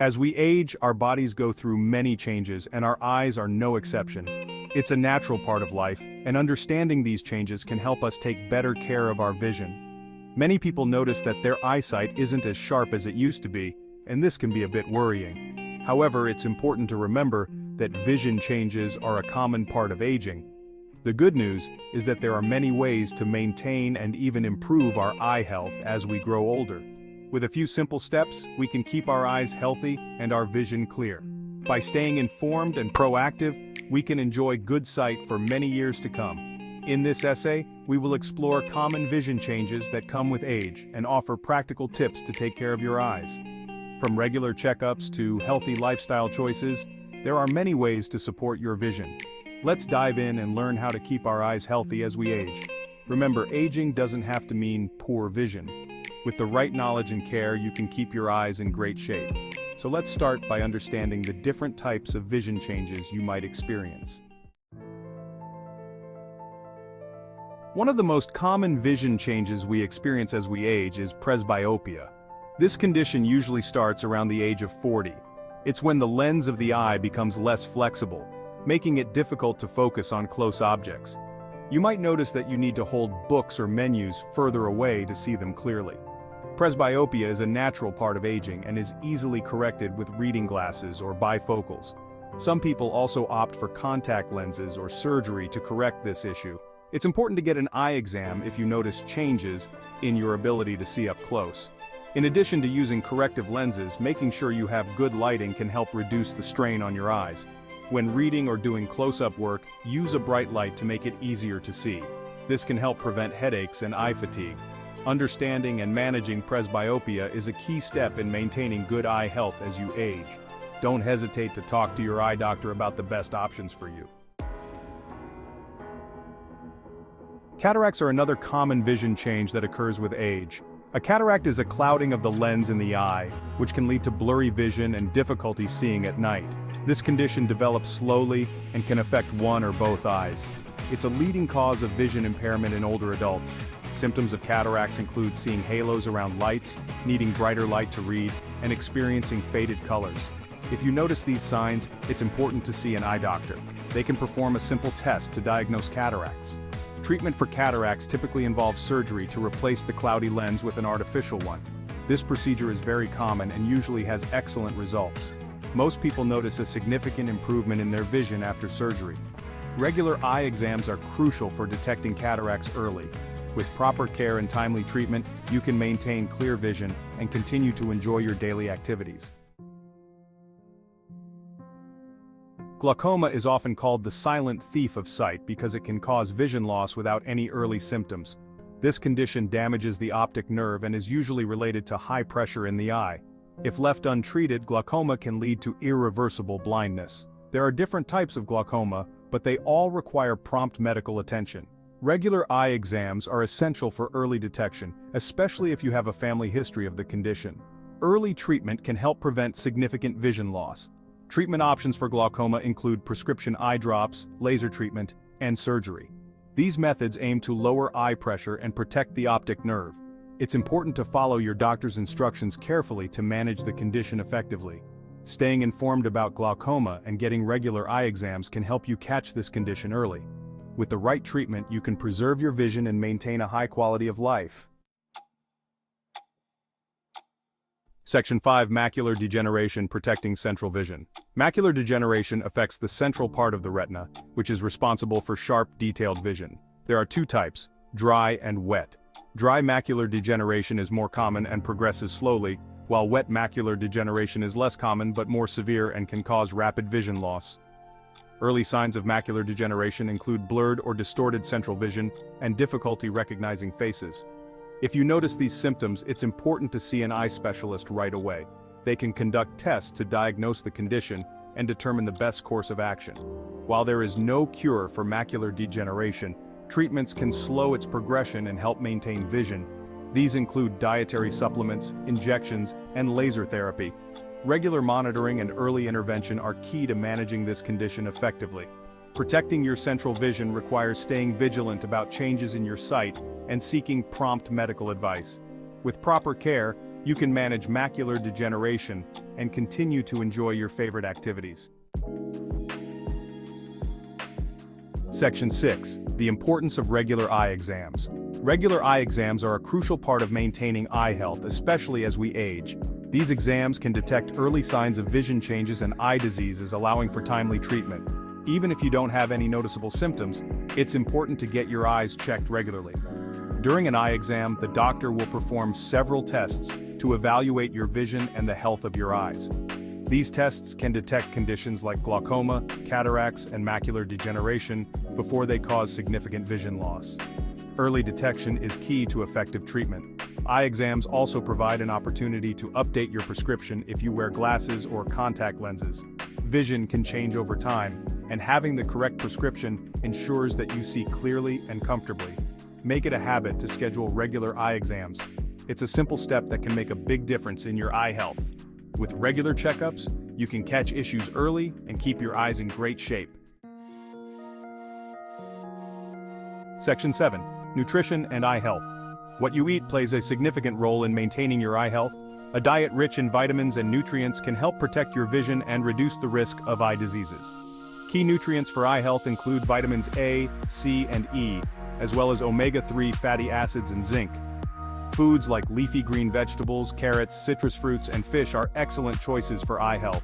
As we age, our bodies go through many changes and our eyes are no exception. It's a natural part of life, and understanding these changes can help us take better care of our vision. Many people notice that their eyesight isn't as sharp as it used to be, and this can be a bit worrying. However, it's important to remember that vision changes are a common part of aging. The good news is that there are many ways to maintain and even improve our eye health as we grow older. With a few simple steps, we can keep our eyes healthy and our vision clear. By staying informed and proactive, we can enjoy good sight for many years to come. In this essay, we will explore common vision changes that come with age and offer practical tips to take care of your eyes. From regular checkups to healthy lifestyle choices, there are many ways to support your vision. Let's dive in and learn how to keep our eyes healthy as we age. Remember, aging doesn't have to mean poor vision. With the right knowledge and care, you can keep your eyes in great shape. So let's start by understanding the different types of vision changes you might experience. One of the most common vision changes we experience as we age is presbyopia. This condition usually starts around the age of 40. It's when the lens of the eye becomes less flexible, making it difficult to focus on close objects. You might notice that you need to hold books or menus further away to see them clearly. Presbyopia is a natural part of aging and is easily corrected with reading glasses or bifocals. Some people also opt for contact lenses or surgery to correct this issue. It's important to get an eye exam if you notice changes in your ability to see up close. In addition to using corrective lenses, making sure you have good lighting can help reduce the strain on your eyes. When reading or doing close-up work, use a bright light to make it easier to see. This can help prevent headaches and eye fatigue. Understanding and managing presbyopia is a key step in maintaining good eye health as you age. Don't hesitate to talk to your eye doctor about the best options for you. Cataracts are another common vision change that occurs with age. A cataract is a clouding of the lens in the eye, which can lead to blurry vision and difficulty seeing at night. This condition develops slowly and can affect one or both eyes. It's a leading cause of vision impairment in older adults, Symptoms of cataracts include seeing halos around lights, needing brighter light to read, and experiencing faded colors. If you notice these signs, it's important to see an eye doctor. They can perform a simple test to diagnose cataracts. Treatment for cataracts typically involves surgery to replace the cloudy lens with an artificial one. This procedure is very common and usually has excellent results. Most people notice a significant improvement in their vision after surgery. Regular eye exams are crucial for detecting cataracts early, with proper care and timely treatment, you can maintain clear vision and continue to enjoy your daily activities. Glaucoma is often called the silent thief of sight because it can cause vision loss without any early symptoms. This condition damages the optic nerve and is usually related to high pressure in the eye. If left untreated, glaucoma can lead to irreversible blindness. There are different types of glaucoma, but they all require prompt medical attention. Regular eye exams are essential for early detection, especially if you have a family history of the condition. Early treatment can help prevent significant vision loss. Treatment options for glaucoma include prescription eye drops, laser treatment, and surgery. These methods aim to lower eye pressure and protect the optic nerve. It's important to follow your doctor's instructions carefully to manage the condition effectively. Staying informed about glaucoma and getting regular eye exams can help you catch this condition early. With the right treatment you can preserve your vision and maintain a high quality of life. Section 5 Macular Degeneration Protecting Central Vision. Macular degeneration affects the central part of the retina, which is responsible for sharp, detailed vision. There are two types, dry and wet. Dry macular degeneration is more common and progresses slowly, while wet macular degeneration is less common but more severe and can cause rapid vision loss. Early signs of macular degeneration include blurred or distorted central vision and difficulty recognizing faces. If you notice these symptoms, it's important to see an eye specialist right away. They can conduct tests to diagnose the condition and determine the best course of action. While there is no cure for macular degeneration, treatments can slow its progression and help maintain vision. These include dietary supplements, injections, and laser therapy, Regular monitoring and early intervention are key to managing this condition effectively. Protecting your central vision requires staying vigilant about changes in your sight and seeking prompt medical advice. With proper care, you can manage macular degeneration and continue to enjoy your favorite activities. Section 6. The importance of regular eye exams. Regular eye exams are a crucial part of maintaining eye health, especially as we age. These exams can detect early signs of vision changes and eye diseases allowing for timely treatment. Even if you don't have any noticeable symptoms, it's important to get your eyes checked regularly. During an eye exam, the doctor will perform several tests to evaluate your vision and the health of your eyes. These tests can detect conditions like glaucoma, cataracts, and macular degeneration before they cause significant vision loss. Early detection is key to effective treatment. Eye exams also provide an opportunity to update your prescription if you wear glasses or contact lenses. Vision can change over time, and having the correct prescription ensures that you see clearly and comfortably. Make it a habit to schedule regular eye exams. It's a simple step that can make a big difference in your eye health. With regular checkups, you can catch issues early and keep your eyes in great shape. Section 7. Nutrition and Eye Health. What you eat plays a significant role in maintaining your eye health. A diet rich in vitamins and nutrients can help protect your vision and reduce the risk of eye diseases. Key nutrients for eye health include vitamins A, C, and E, as well as omega-3 fatty acids and zinc. Foods like leafy green vegetables, carrots, citrus fruits, and fish are excellent choices for eye health.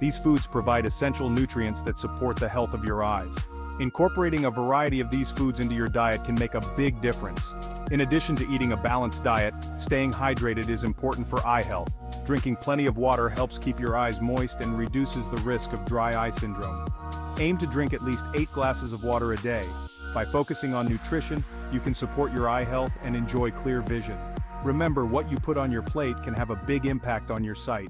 These foods provide essential nutrients that support the health of your eyes. Incorporating a variety of these foods into your diet can make a big difference. In addition to eating a balanced diet, staying hydrated is important for eye health. Drinking plenty of water helps keep your eyes moist and reduces the risk of dry eye syndrome. Aim to drink at least 8 glasses of water a day. By focusing on nutrition, you can support your eye health and enjoy clear vision. Remember, what you put on your plate can have a big impact on your sight.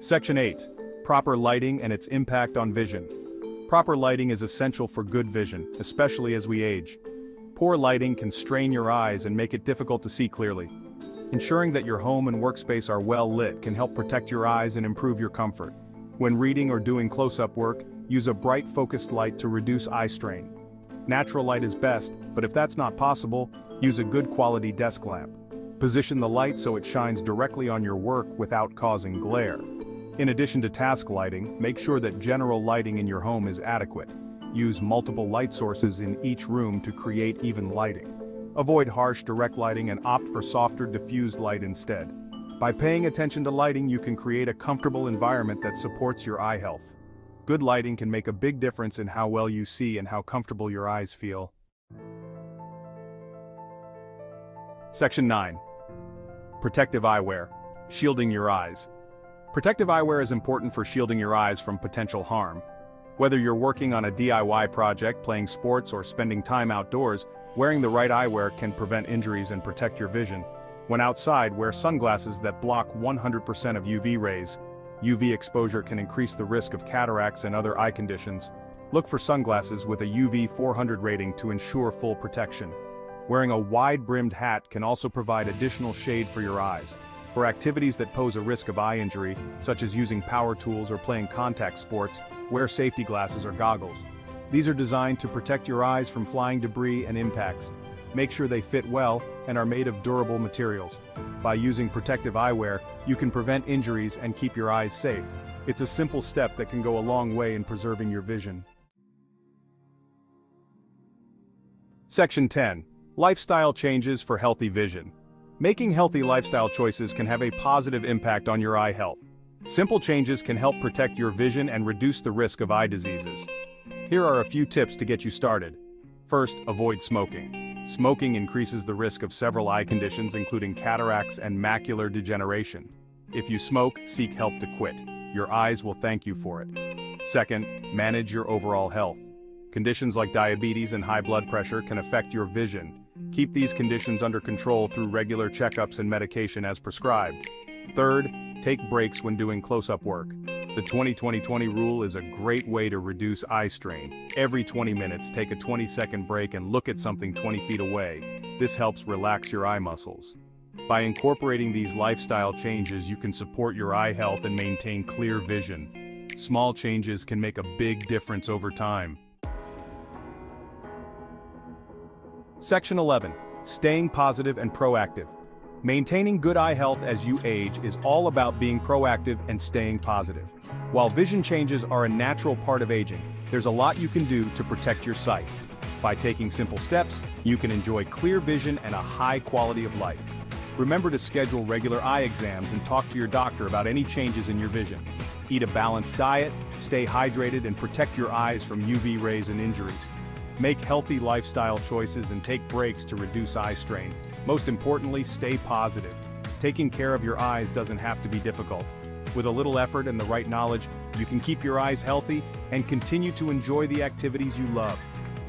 Section 8 proper lighting and its impact on vision. Proper lighting is essential for good vision, especially as we age. Poor lighting can strain your eyes and make it difficult to see clearly. Ensuring that your home and workspace are well lit can help protect your eyes and improve your comfort. When reading or doing close-up work, use a bright focused light to reduce eye strain. Natural light is best, but if that's not possible, use a good quality desk lamp. Position the light so it shines directly on your work without causing glare. In addition to task lighting, make sure that general lighting in your home is adequate. Use multiple light sources in each room to create even lighting. Avoid harsh direct lighting and opt for softer diffused light instead. By paying attention to lighting you can create a comfortable environment that supports your eye health. Good lighting can make a big difference in how well you see and how comfortable your eyes feel. Section 9. Protective eyewear. Shielding your eyes. Protective eyewear is important for shielding your eyes from potential harm. Whether you're working on a DIY project, playing sports, or spending time outdoors, wearing the right eyewear can prevent injuries and protect your vision. When outside, wear sunglasses that block 100% of UV rays. UV exposure can increase the risk of cataracts and other eye conditions. Look for sunglasses with a UV 400 rating to ensure full protection. Wearing a wide-brimmed hat can also provide additional shade for your eyes. For activities that pose a risk of eye injury, such as using power tools or playing contact sports, wear safety glasses or goggles. These are designed to protect your eyes from flying debris and impacts. Make sure they fit well and are made of durable materials. By using protective eyewear, you can prevent injuries and keep your eyes safe. It's a simple step that can go a long way in preserving your vision. Section 10. Lifestyle Changes for Healthy Vision. Making healthy lifestyle choices can have a positive impact on your eye health. Simple changes can help protect your vision and reduce the risk of eye diseases. Here are a few tips to get you started. First, avoid smoking. Smoking increases the risk of several eye conditions including cataracts and macular degeneration. If you smoke, seek help to quit. Your eyes will thank you for it. Second, manage your overall health. Conditions like diabetes and high blood pressure can affect your vision, Keep these conditions under control through regular checkups and medication as prescribed. Third, take breaks when doing close-up work. The 20-20-20 rule is a great way to reduce eye strain. Every 20 minutes, take a 20-second break and look at something 20 feet away. This helps relax your eye muscles. By incorporating these lifestyle changes you can support your eye health and maintain clear vision. Small changes can make a big difference over time. Section 11. Staying positive and proactive. Maintaining good eye health as you age is all about being proactive and staying positive. While vision changes are a natural part of aging, there's a lot you can do to protect your sight. By taking simple steps, you can enjoy clear vision and a high quality of life. Remember to schedule regular eye exams and talk to your doctor about any changes in your vision. Eat a balanced diet, stay hydrated and protect your eyes from UV rays and injuries. Make healthy lifestyle choices and take breaks to reduce eye strain. Most importantly, stay positive. Taking care of your eyes doesn't have to be difficult. With a little effort and the right knowledge, you can keep your eyes healthy and continue to enjoy the activities you love.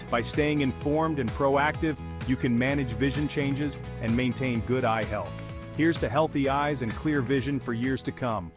By staying informed and proactive, you can manage vision changes and maintain good eye health. Here's to healthy eyes and clear vision for years to come.